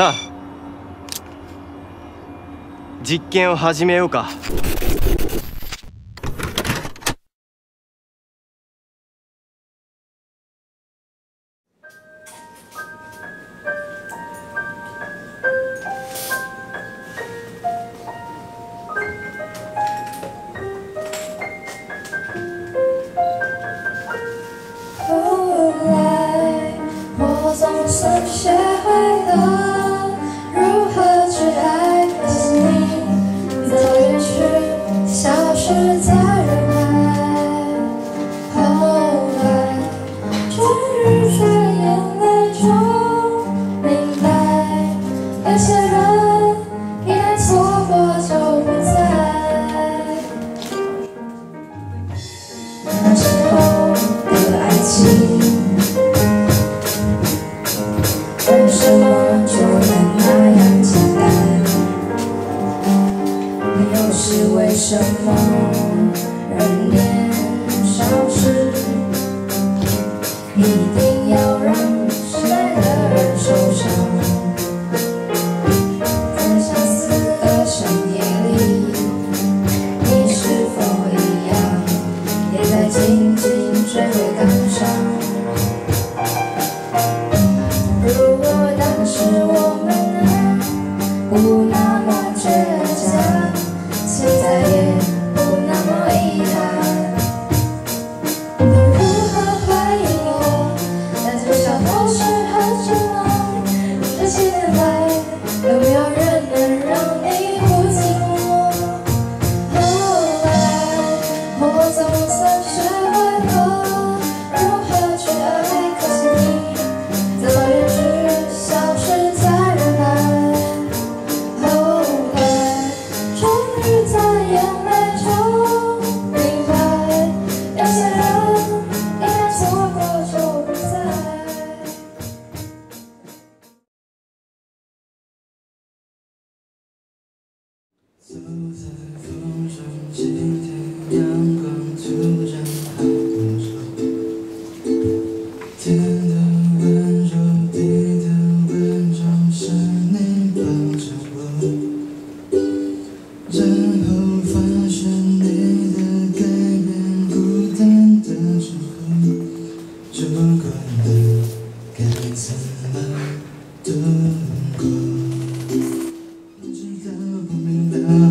さあ実験を始めようか。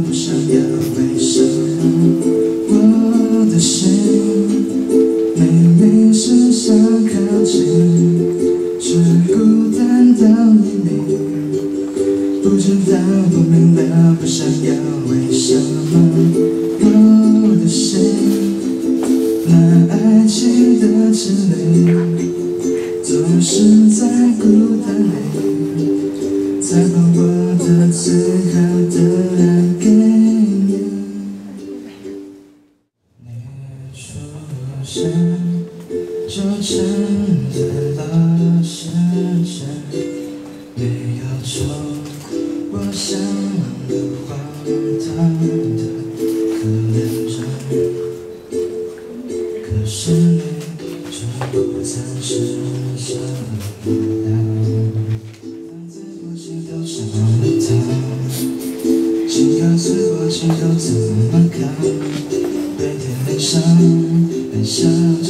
不想要为不知道怎么看，每天晚上，晚上。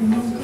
Nunca.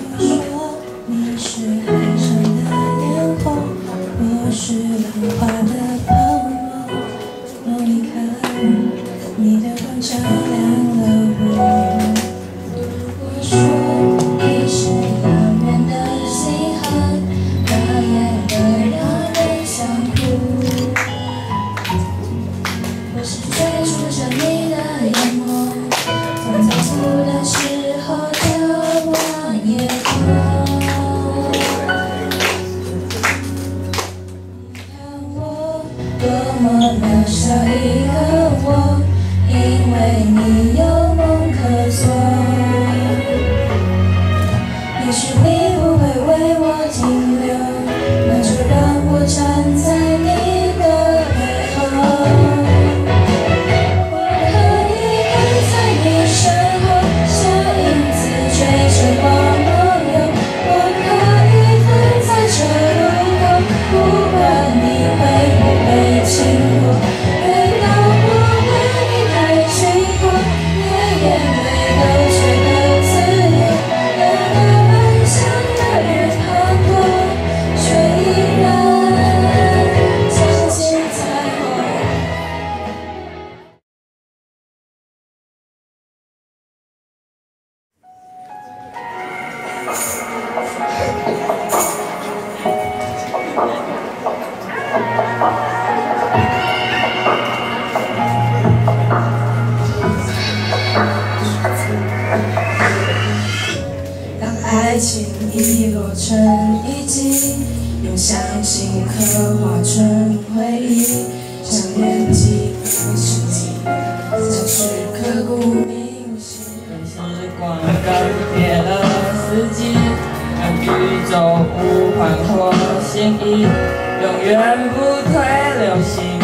远不退流星，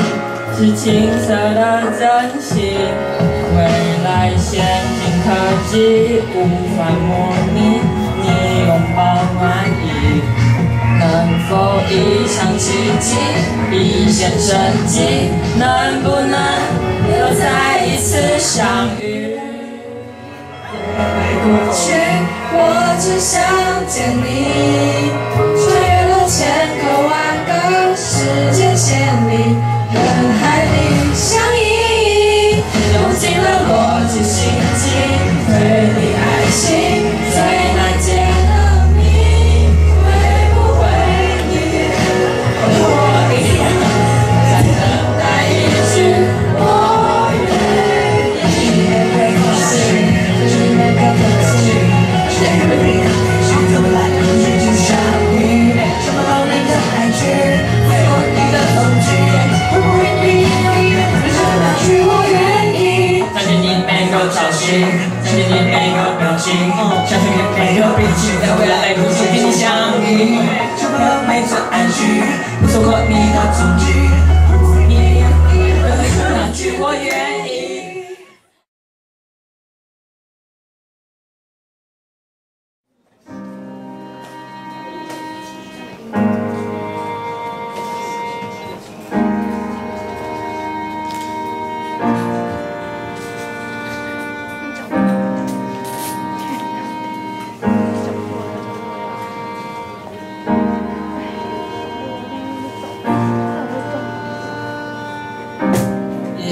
是青涩的真心。未来先进科技无法模拟，你拥抱满意，能否一场奇迹，一线生机，能不能又再一次相遇？回过去，我只想见你，穿越了千。tell me.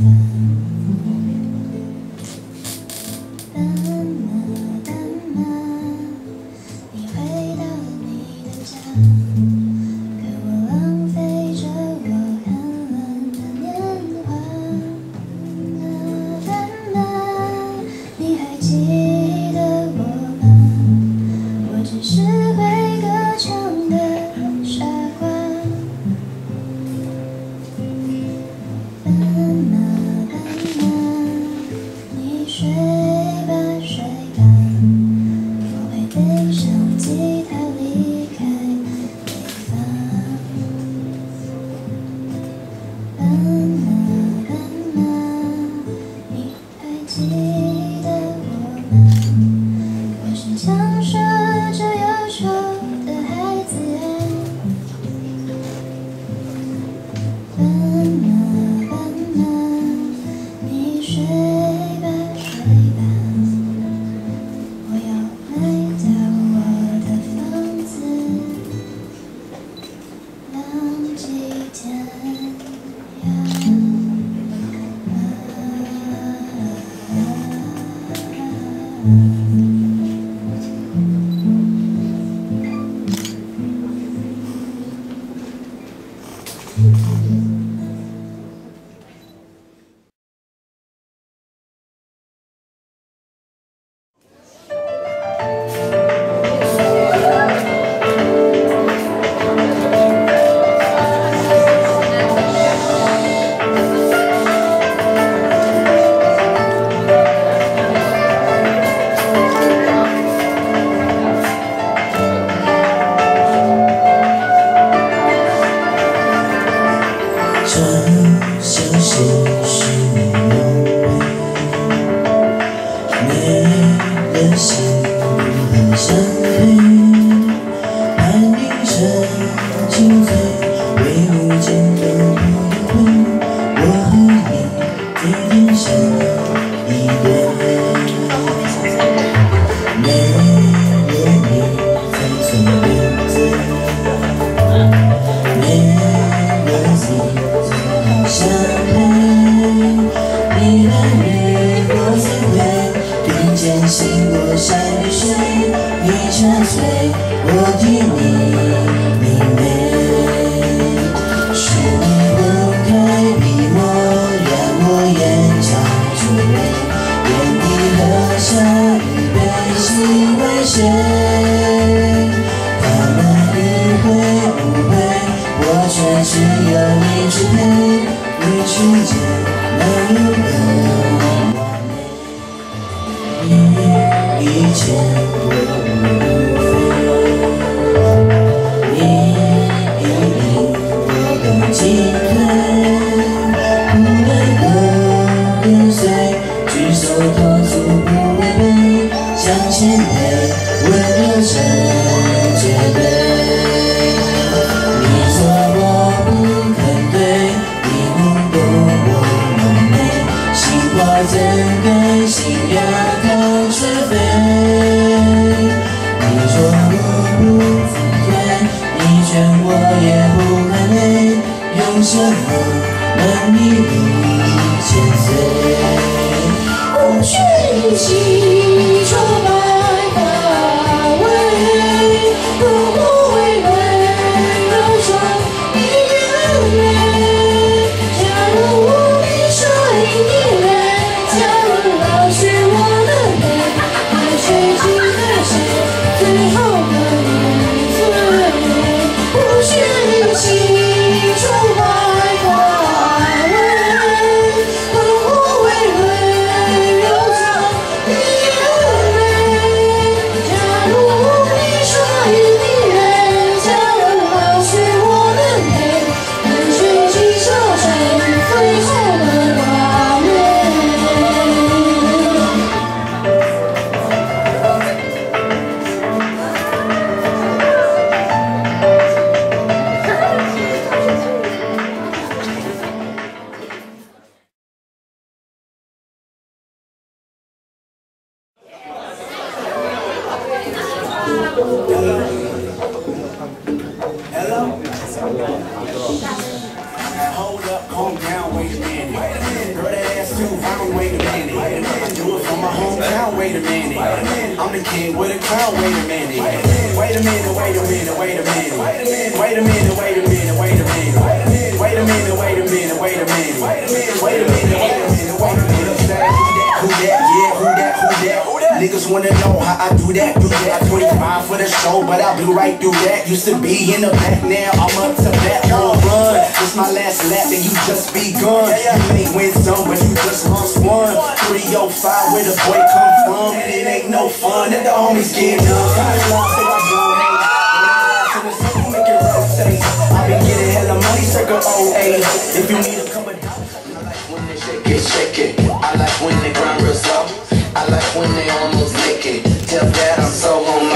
Mm-hmm. 相信是你。却只有你知，全世界没有更完美一切。Hold up, calm down, wait a minute. Girl, that ass too round, wait a minute. Do it for my hometown, wait a minute. I'm the kid with a crown. Wait a minute, wait a minute, wait a minute. Wait a minute, wait a minute, wait a minute, wait a minute. niggas wanna know how I do that, do that. 25 for the show, but I blew right through that. Used to be in the back, now I'm up to bat. Home run, this my last lap, and you just begun. You ain't win some, but you just lost one. 305, where the boy come from, and it ain't no fun that the homies get up. I've been getting hella money circa 08. If you need a couple I like when this shit get shaky. I like when they grind real slow. I like when they almost naked. Tell that I'm so on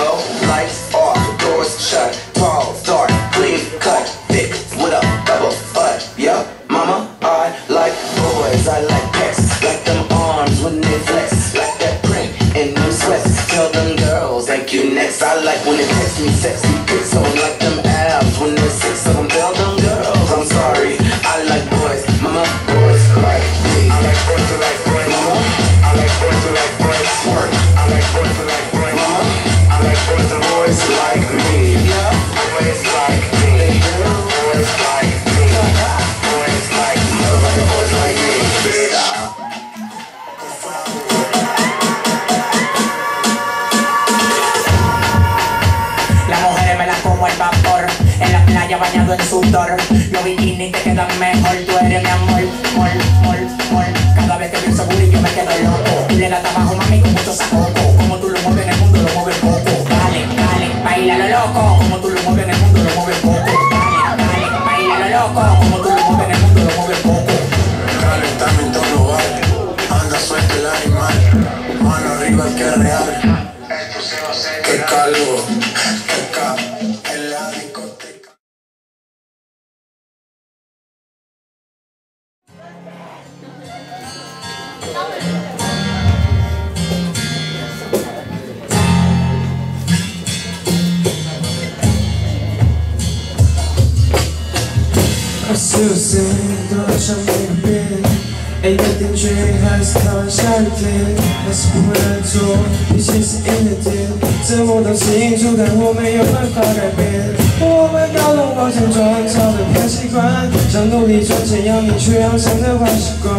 但我没有办法改变。我们高中往前撞，朝的坏习惯，想努力赚钱养你，却养成的坏习惯，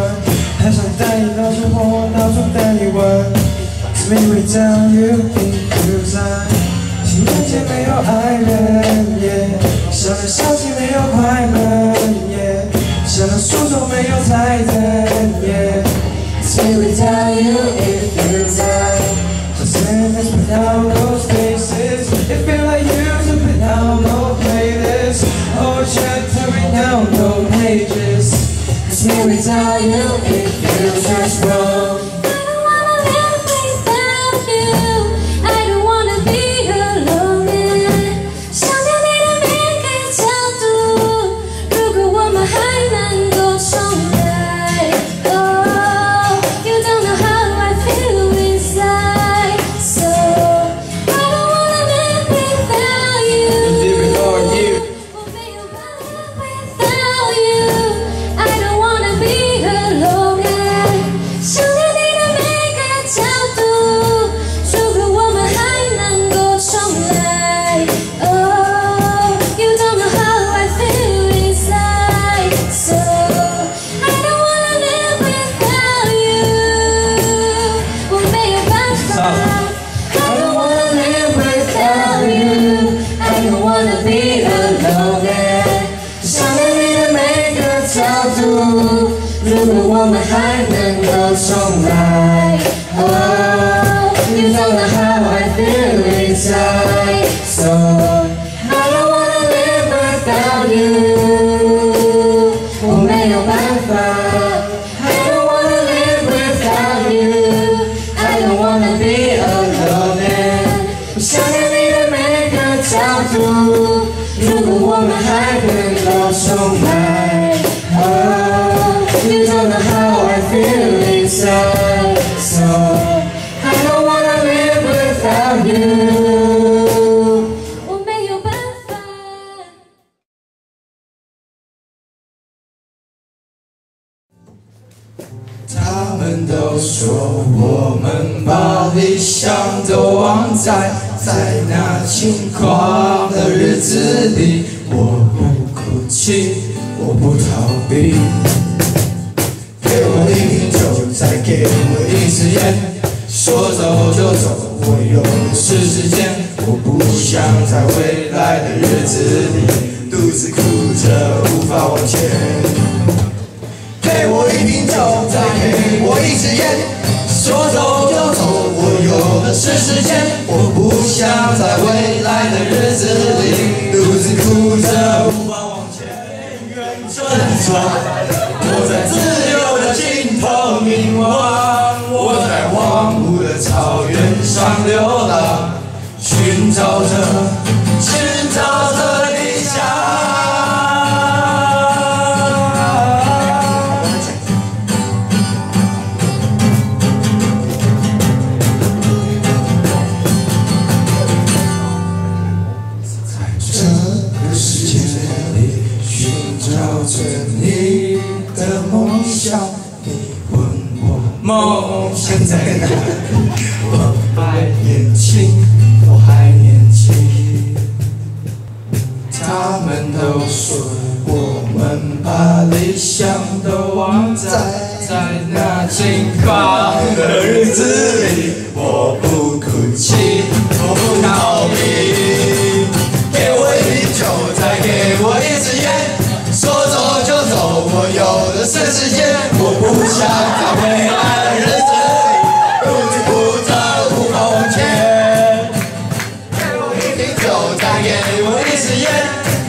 还想带你到处晃，到处带你玩。It's me without you in your side，情人节没有爱人耶，想要相亲没有快门耶，想要诉说没有彩灯耶。It's me without you if you die，就算 let's put down It feels like using, but down no playlist Or chapter right now, no pages Cause me you, it feels just wrong 在在那轻狂的日子里，我不哭泣，我不逃避。给我一瓶酒，再给我一支烟，说走就走，我有的是时间，我不想在未来的日子里独自哭着无法往前。给我一瓶酒，再给我一支烟，说走就走，我有的是时间，我不想在未来的日子里独自哭着无法往前远征走。我在自由的尽头凝望，我在荒芜的草原上流浪，寻找着，寻找着想在未来的日子里独自哭着无法往前。给我一瓶酒，再给我一支烟，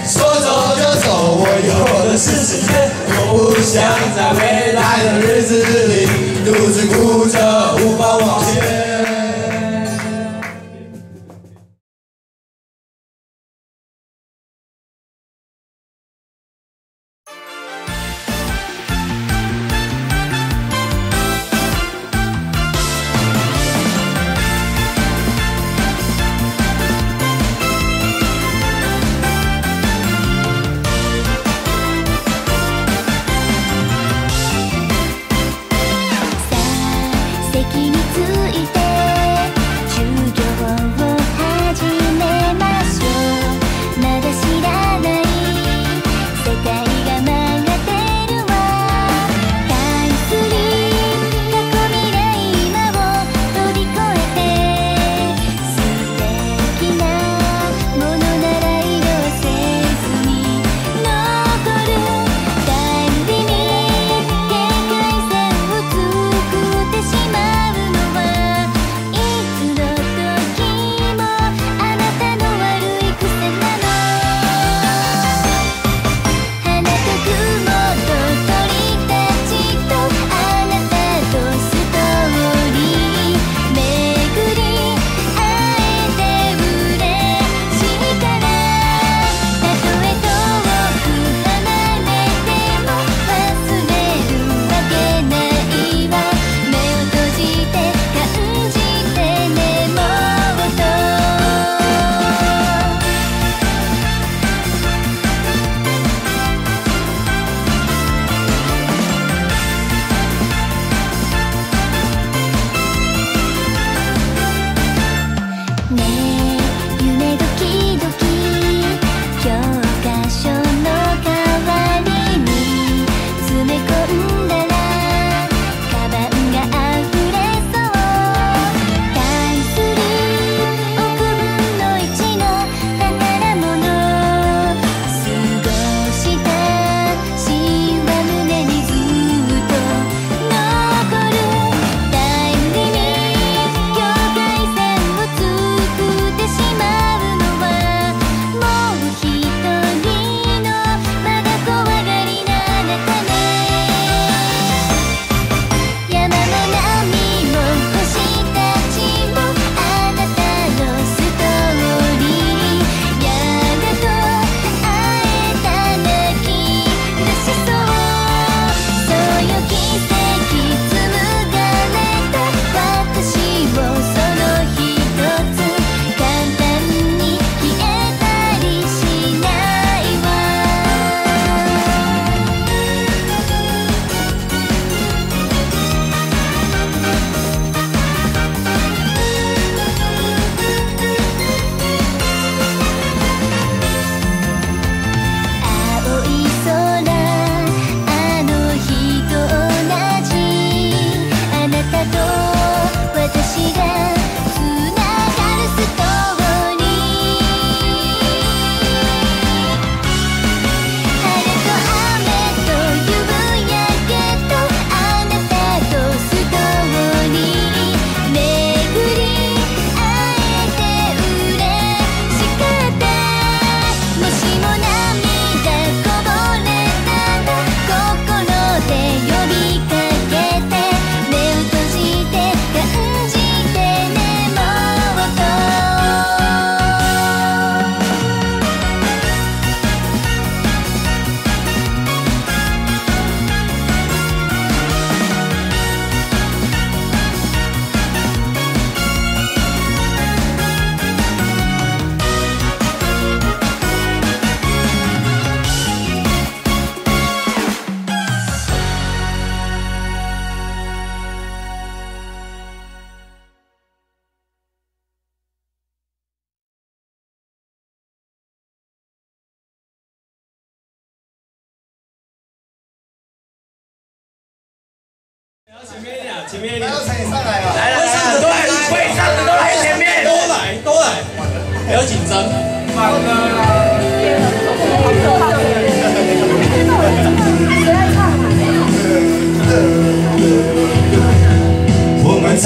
说走就走，我有的是时间，我不想在未来的日子里独自哭着无法往前。前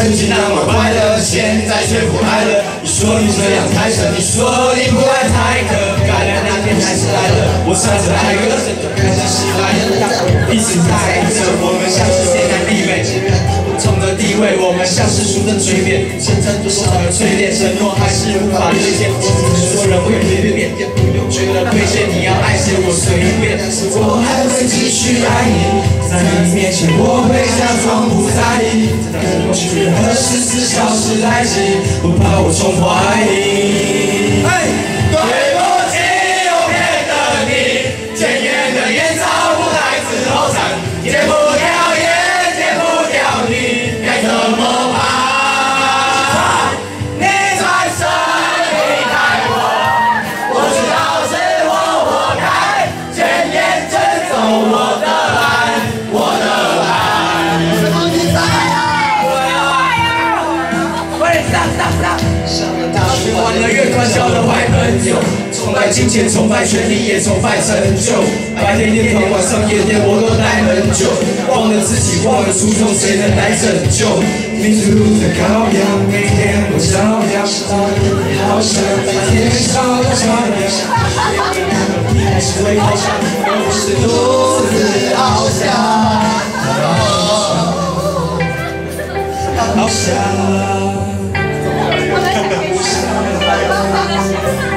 曾经那么快乐，现在却不爱了。你说你这样太傻，你说你不爱太渴，该来那天还是来了。我唱着爱歌，更像是来了。彼此带着我们像是天南地北，不同的地位，我们像是树的嘴脸，现在多少有淬炼，承诺还是无法兑现。我只是说人会变变，也不用觉得亏欠。你要爱谁我随便，但是我还会继续爱你。在你面前我会假装不在意，但过去和十四小时来袭，不怕我重怀疑。对，崇拜权力，也崇拜成就。白天念头，晚上夜店，我都待很久。忘了自己，忘了初衷，谁能来拯救？迷途的羔羊，每天我照样，好想在天上的船。你还是会好想，是独自翱翔，好想，好想。